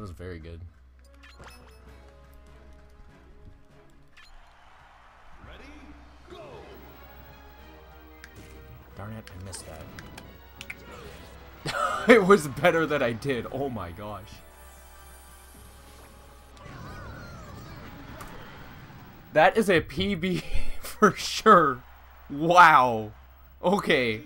That was very good. Ready, go! Darn it, I missed that. it was better than I did. Oh my gosh. That is a PB for sure. Wow. Okay.